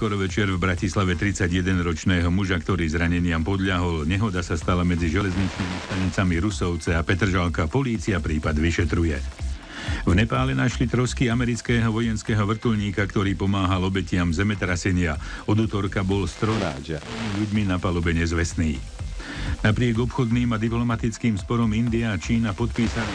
neskoro večer v Bratislave 31-ročného muža, ktorý zraneniam podľahol. Nehoda sa stala medzi železničnými stanicami Rusovce a Petržalka. Polícia prípad vyšetruje. V Nepále našli trosky amerického vojenského vrtulníka, ktorý pomáhal obetiam zemetrasenia. Od útorka bol stroráč ľuďmi na palube nezvestný. Napriek obchodným a diplomatickým sporom India a Čína podpísali...